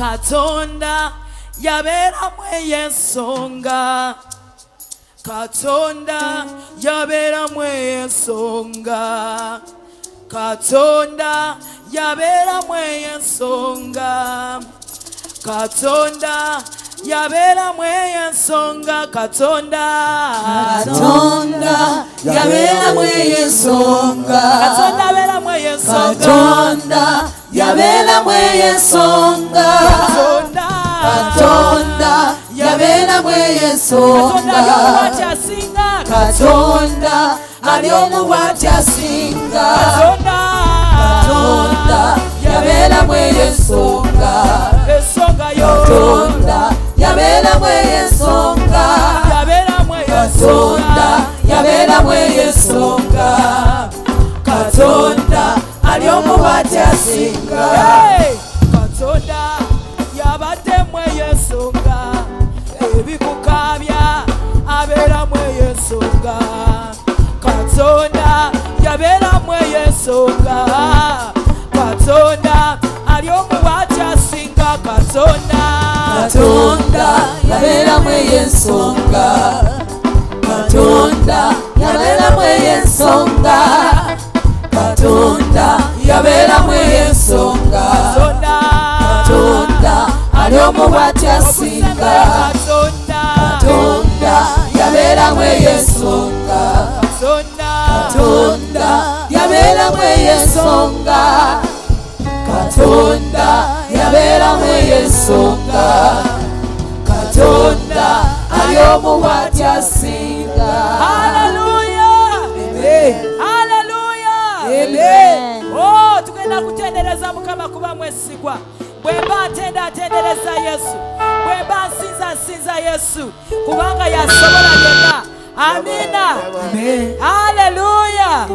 katonda yabeeramu ey'ensonga katonda yabeeramu ey'ensonga katonda yabeeramu ey'ensonga katonda yabeeramu ey'ensonga katonda katonda yabeeramu ey'ensonga katonda abeeramu ey'ensonga katonda yabera mweyensonga katonda yabera mweyensonga katonda ali omu bwati asinga katonda yabera mweyensonga katonda yabera mweyensonga katonda yabera mweyensonga ali omubwati asinga katonda yabaddemu ey'ensonga ebikukaabya abeeramu ey'ensonga katonda yabeeramu ey'ensonga katonda ali omuwaati asinga. Katonda katonda yabeeramu ey'ensonga katonda yabeeramu ey'ensonga katonda yabeeramu ey'ensonga katonda. Katonda ali omubwati asinga. Katonda. Katonda yabeeramu ey'ensonga katonda. Katonda yabeeramu ey'ensonga katonda yabeeramu ey'ensonga katonda ali omubwati asinga mubaamu essigwa bwemba atenda atendereza yesu. Bwemba asinza asinza yesu. Kubanga yasobola byonna. Amina. Haleluya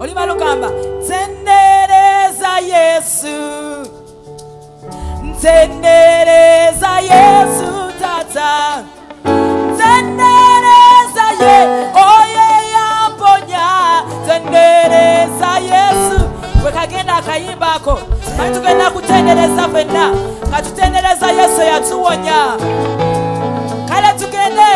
olima lugamba ntendereza yesu. Ntendereza yesu tata. akayimbaako kati tugenda kutendereza fenna nga tutendereza yesu eyatuwonya kale tugende.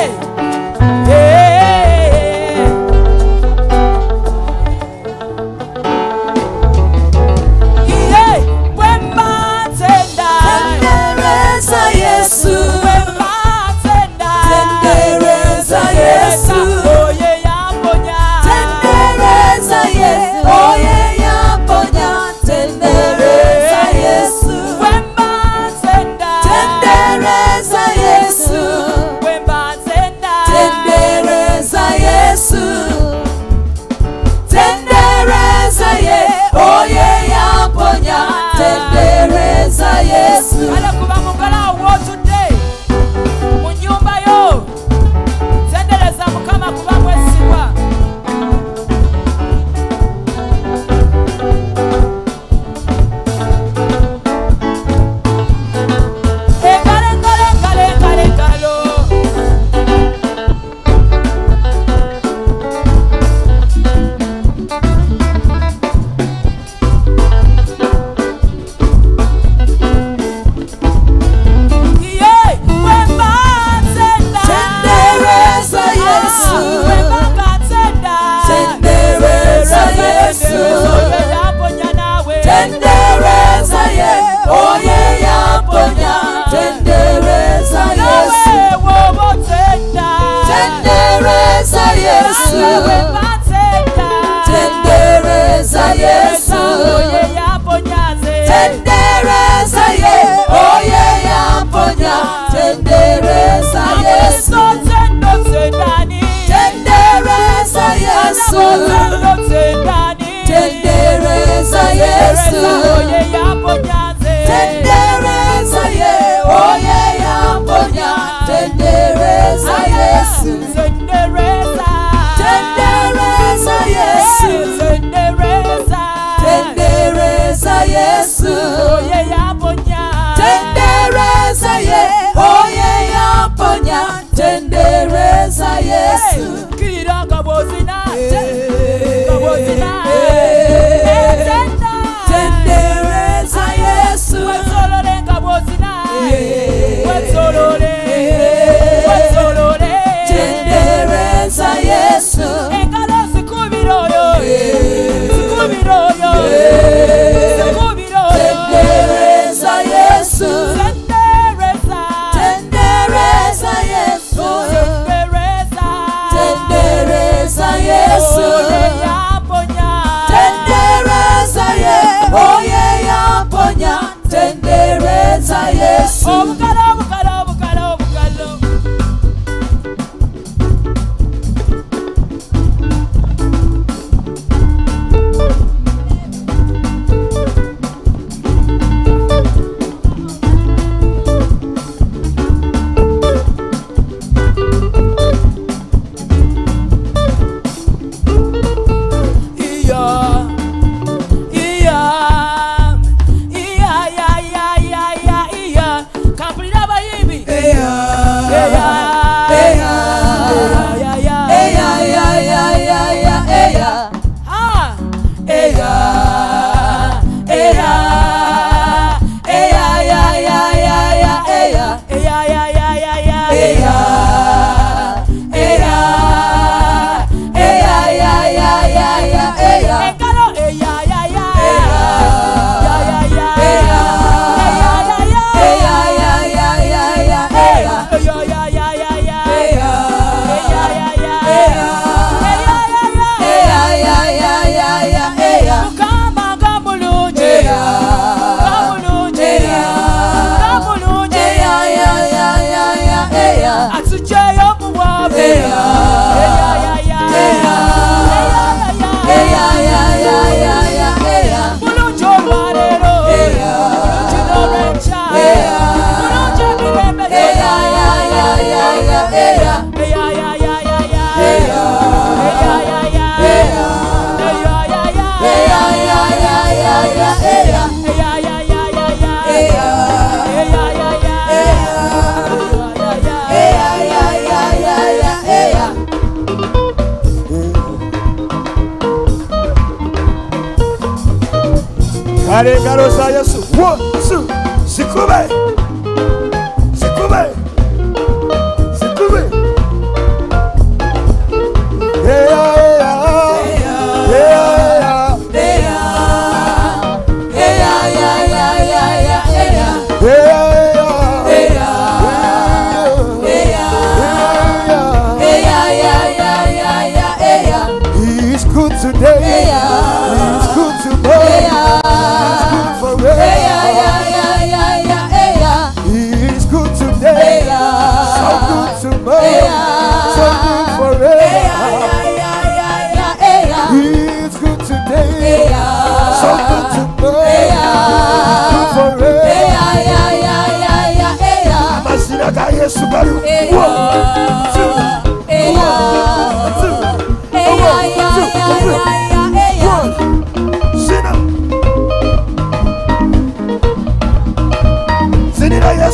Arengaro sa Yesu. One, two, sikube.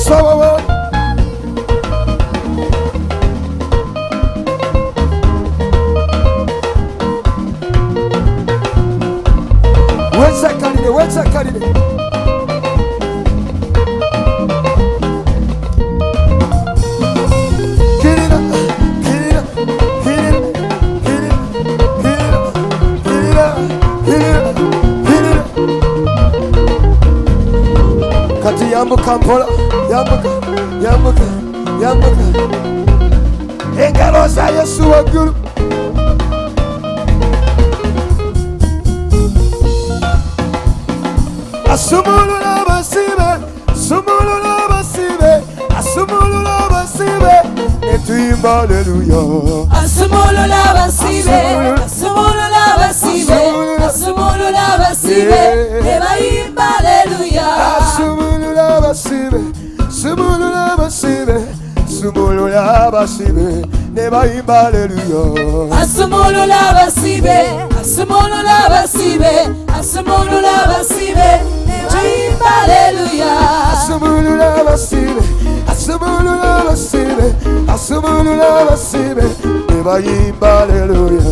sawa wewe weza kalile weza kalile Yan bakın, yan bakın, yan bakın. Engarosa Yeshua gül. Asumulula basibe, sumulula basibe, asumulula basibe. Et tu imbas alléluia. Asumulula basibe, asumulula basibe, asumulula basibe. Et va imbas alléluia. Sumulu la basibe, sumulu la basibe, neba imbaleluya. Asumulu la basibe, asumulu la basibe, asumulu la basibe, neba imbaleluya. Asumulu la basibe, asumulu la basibe, asumulu la basibe, neba imbaleluya.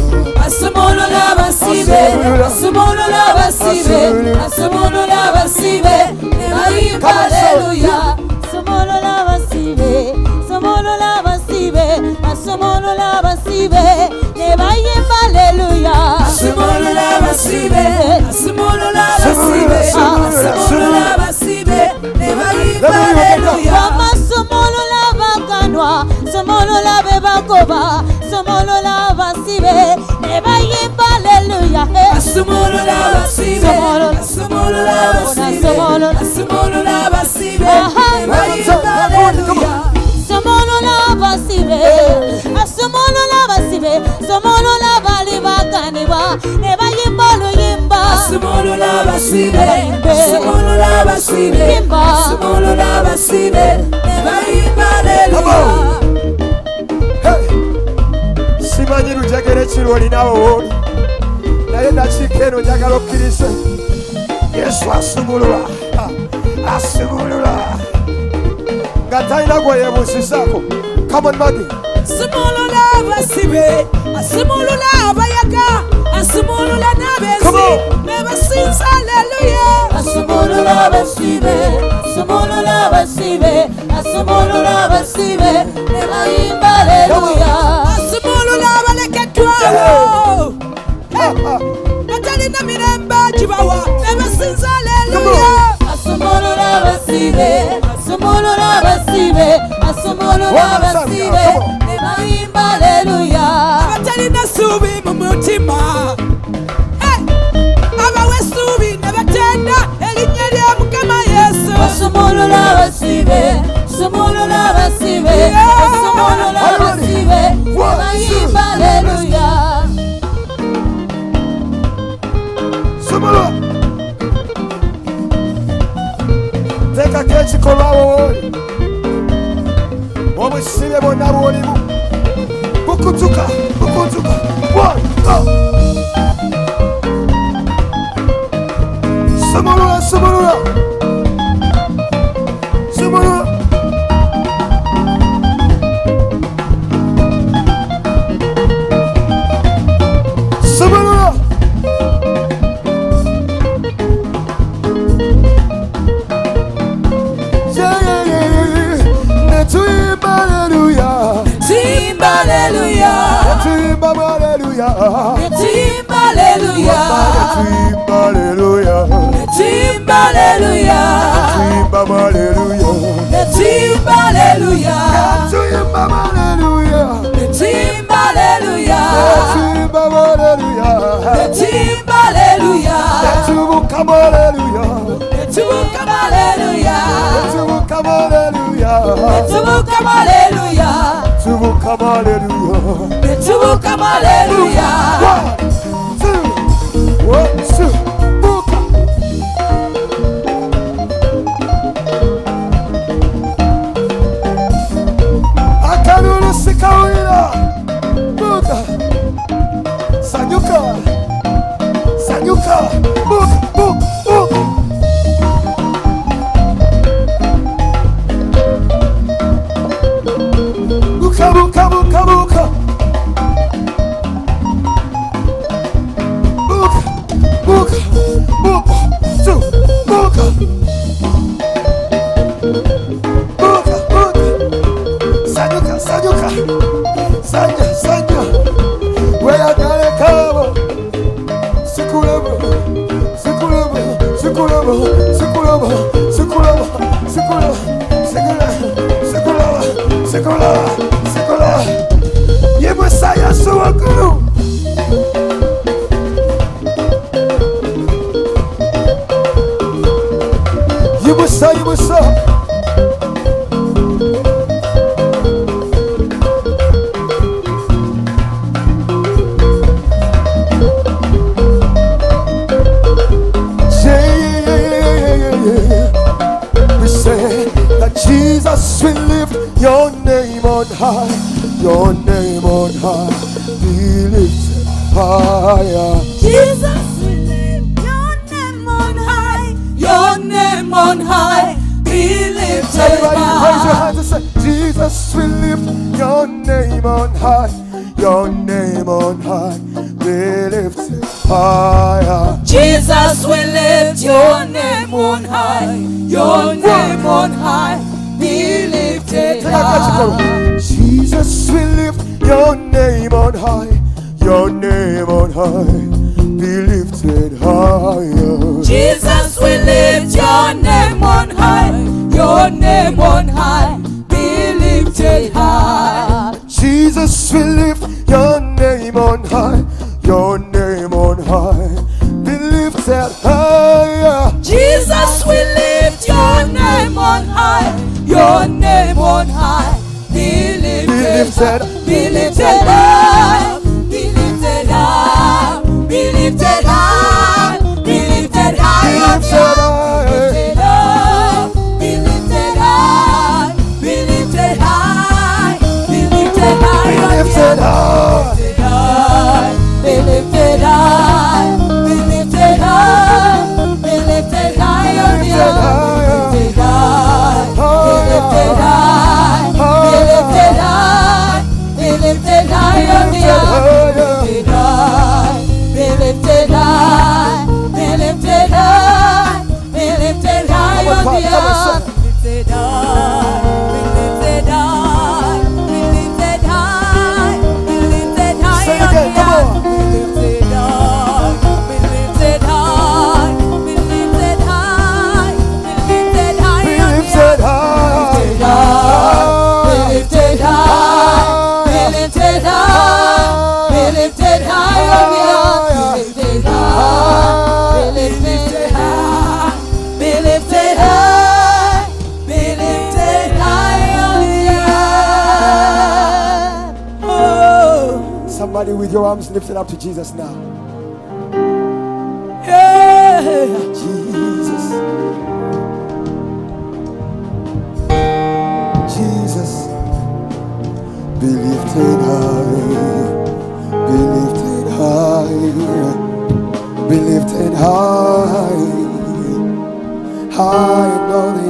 Asumulu la basibe, asumulu la basibe, asumulu la basibe, neba. somolola basibe somolola basibe basomolola basibe ne bayemba aleluya. Asomolola basibe asomolola basibe asomolola basibe ne bayemba aleluya. Bamasomolola bakanwa somolola be bakoba somolola basibe ne bayemba Hallelujah. Asumolo la basibe. Asumolo la basibe. Asumolo la basibe. Hallelujah. Somolo la basibe. Eh. Asumolo la basibe. Somolo la baliba kaniba. Neba yimbalo yimba. Asumolo la basibe. Eh, eh. Asumolo la basibe. Yimba. Asumolo la basibe. Neba yimba hallelujah. Hey. Simanyi lujagere kirwo linawo woli. naye dakiika eno njagala okkirize yesu asumulula asumulula nga talina gwe yebuusisaako kamonmagi asumulula abasibe asumulula abayaga asumulula n'abeezi nebasinza aleluya. Asumulula abasibe asumulula abasibe asumulula asumulula atalina mirembe kibawa ebesinza aleluya asumulula abasibe asumulula abasibe asumulula abasibe nebayimba aleluya abatalina suubi mu mutima abawa essuubi ne batenda erinnya lya mukama yesu. Asumulula abasibe sumulula abasibe asumulula abasibe nebayimba aleluya ekiko lwawooli obusibe bwonna bwolimu bukutuka bukutuka bwoko somolula somolula hallelujah. To come hallelujah. To come hallelujah. 要加油！said, Believe lift it up to Jesus now. Yeah, Jesus. Jesus, be lifted high, be lifted high, be lifted high, high, Lord.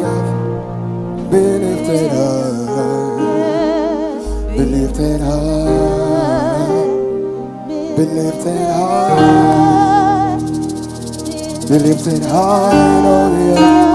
Be lifted high. Be lifted high Oh yeah.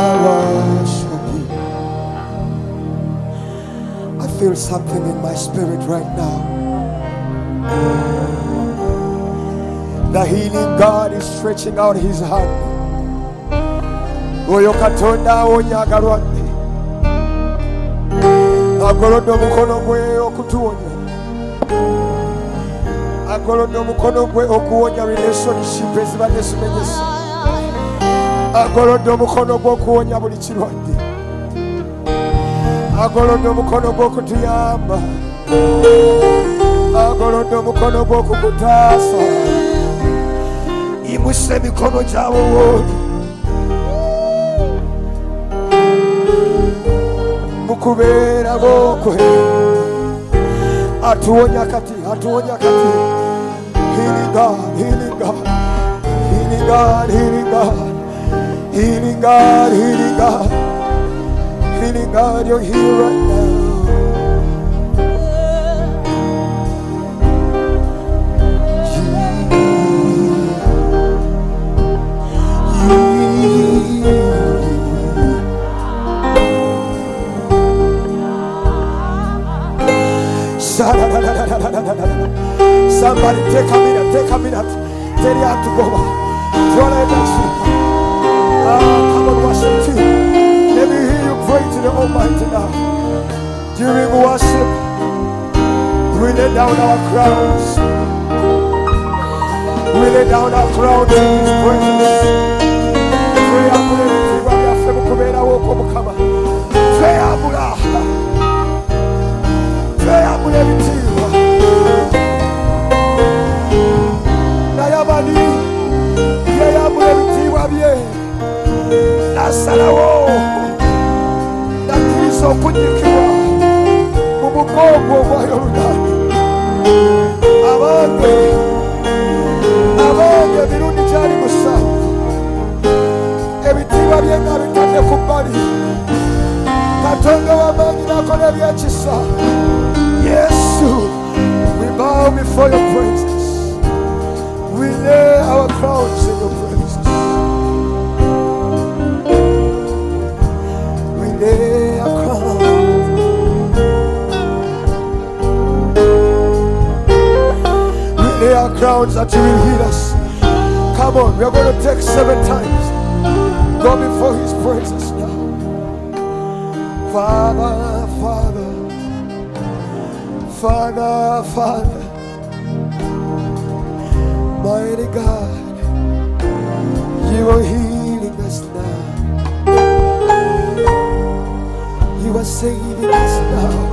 I worship you. I feel something in my spirit right now. The healing God is stretching out his hand. Oyo Katonda awonya agalwadde. agolodde gwe okutuwonya agolodde omukono gwe okuwonya relationship ezibadde zimenyesa agolodde omukono gw'okuwonya buli kirwadde. Agolodde omukono gw'okutuyamba agolodde omukono gw'okukutaasa imusa emikono gyabo wooli mukubeera bookwe atuwonya kati atuwonya kati. Hiliga hiliga hiliga hiliga healing God, healing God, healing God, you're here right now. Somebody take a minute, take a minute. Tell you how to go. Draw worship team. Let me hear you pray to the Almighty now. During worship, we lay down our crowns. We lay down our crowns in His presence. Nasalawo nakkiriza okunyikibwa mu mugongo ogwa yoludaani abange abange emirundi gyali musanvu ebitiibwa bye nga bitadde ku bbali. Katonda w'amaanyi nakola ebyekisa. Yesu we bow before your presence. We lay our crowns in your that you will heal us. Come on we are going to take seven times. Go before his presence now. Father father father father. Mighty god you are healing us now. You are saving us now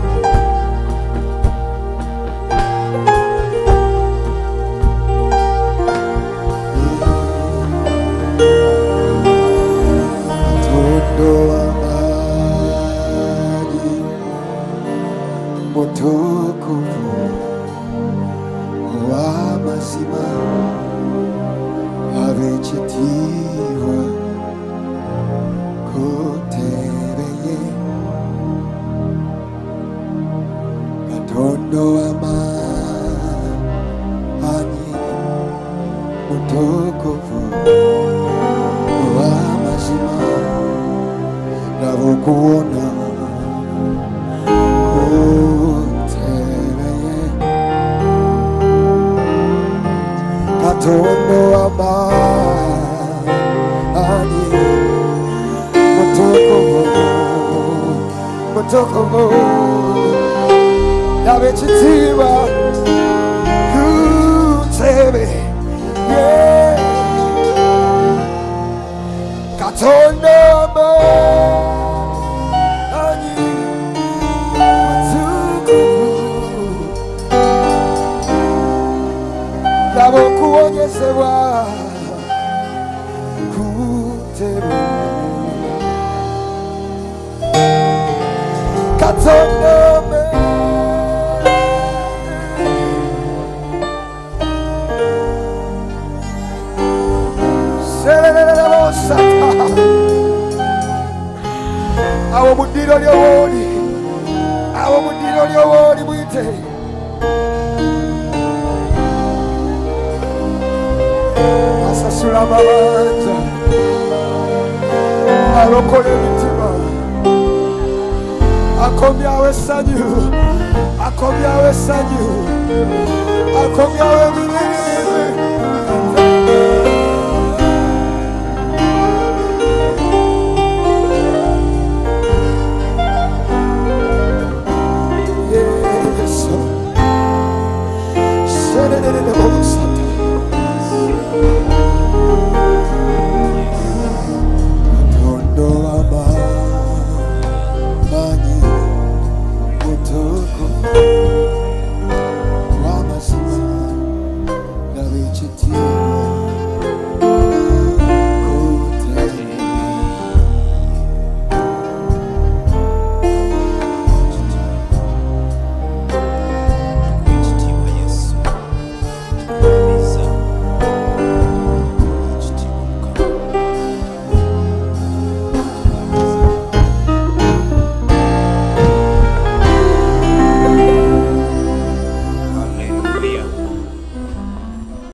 amabanja alokola